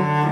you.